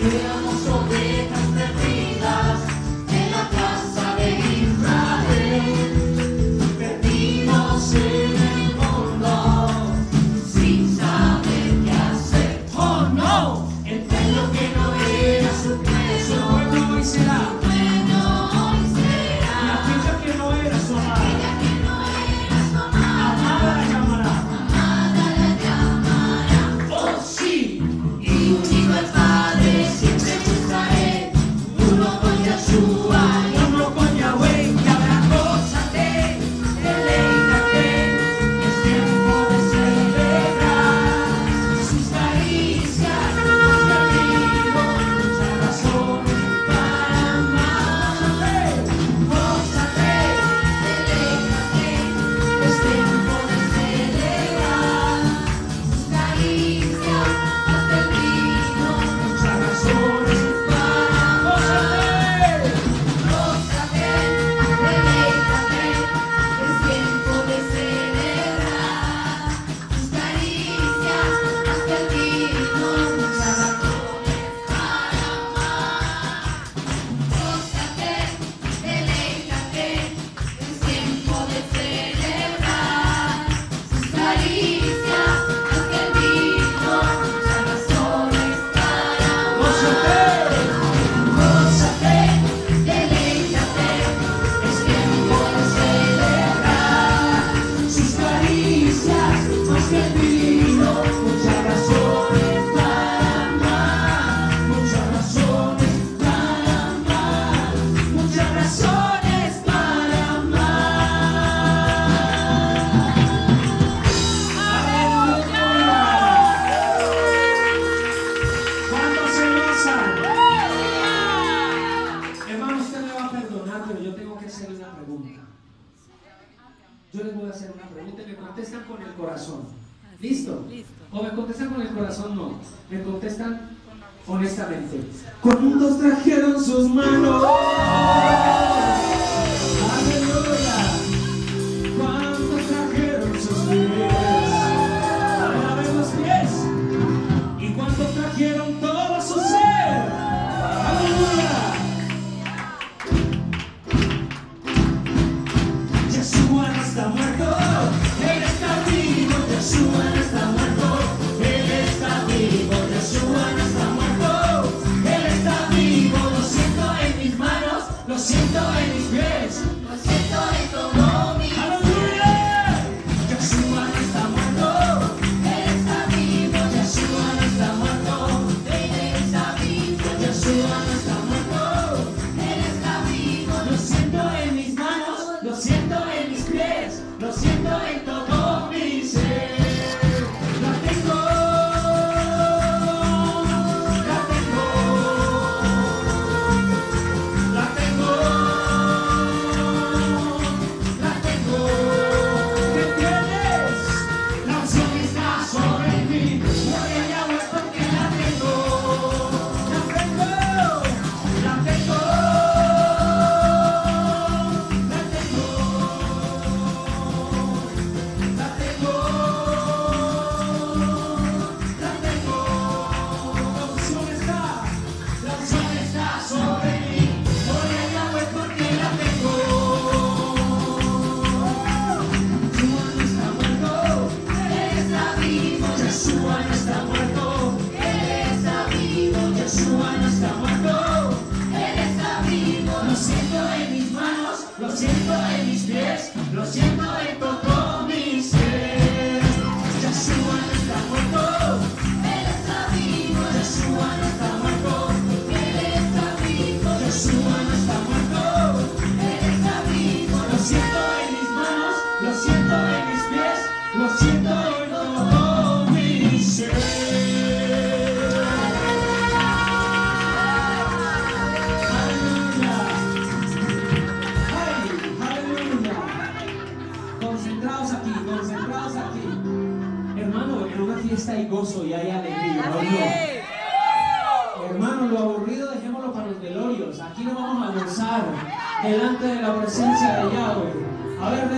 裏の袖 corazón no. Me contestan honestamente. Con trajeron sus manos. 아멘.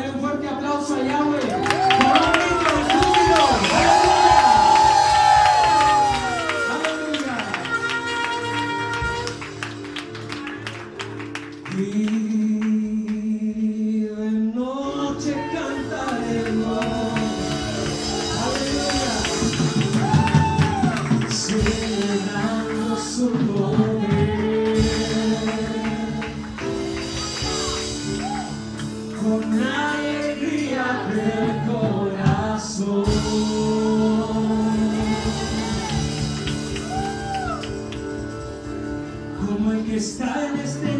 His time is near.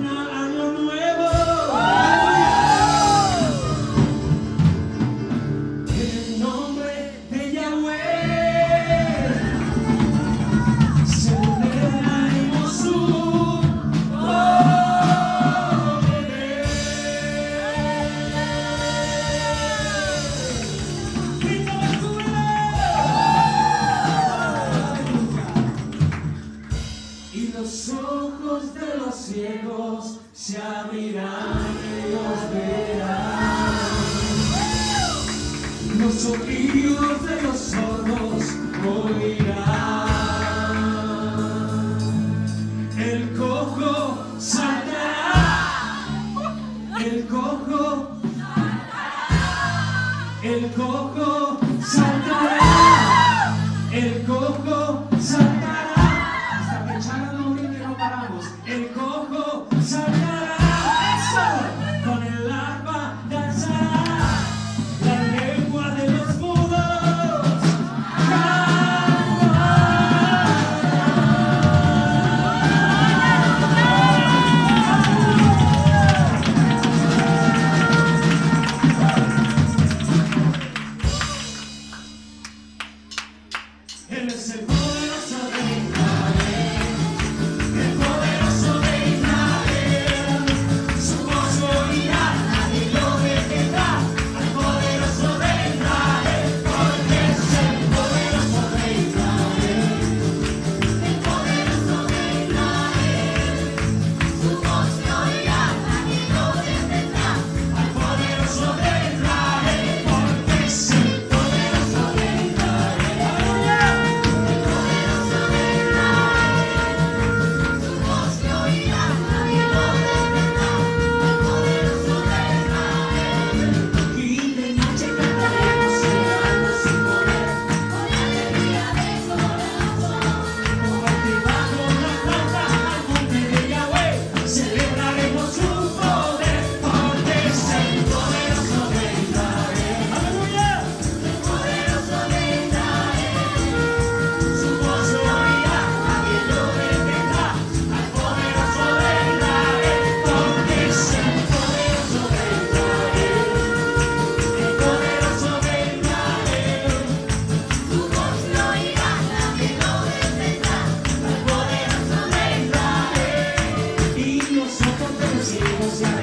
suspiros de los sordos oirás. meus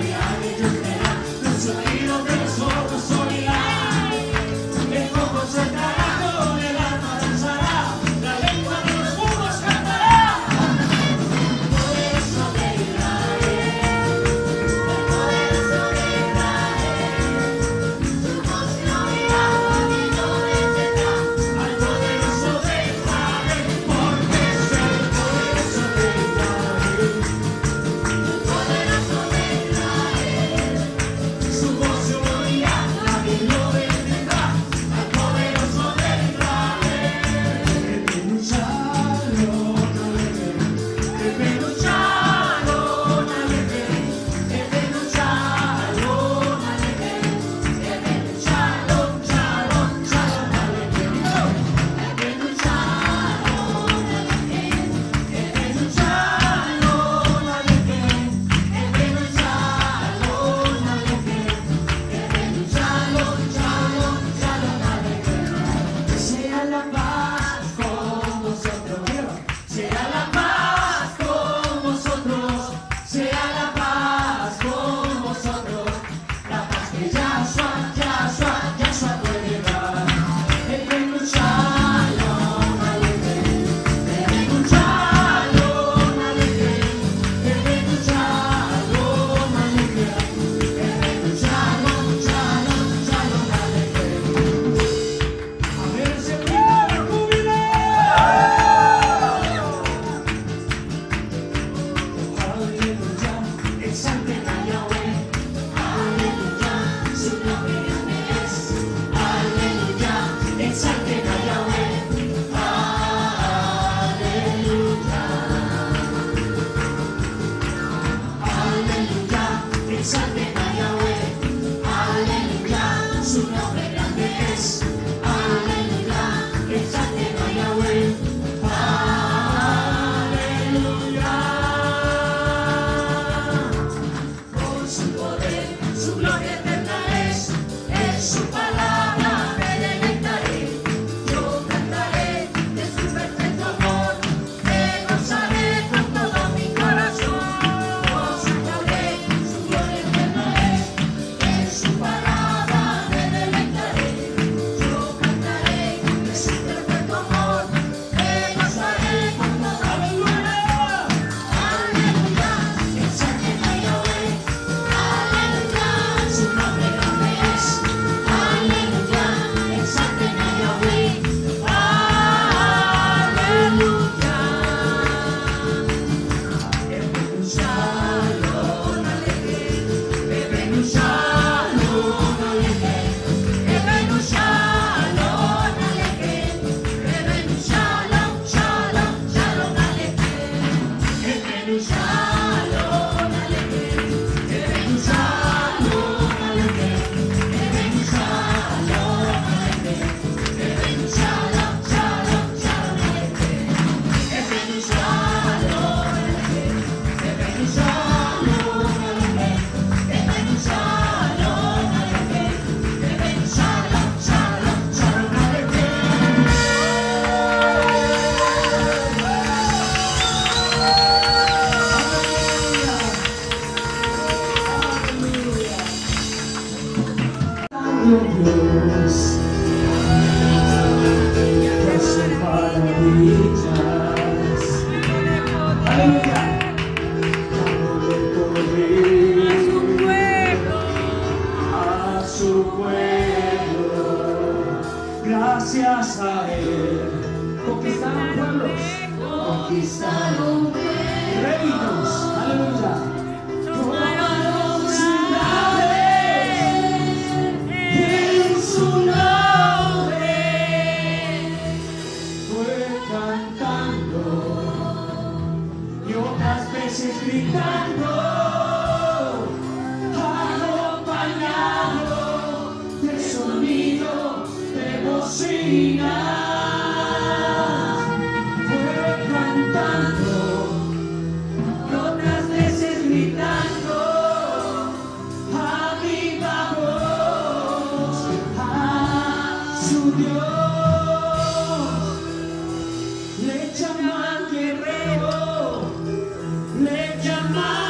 veces gritando, acompañado de sonido de bocina. my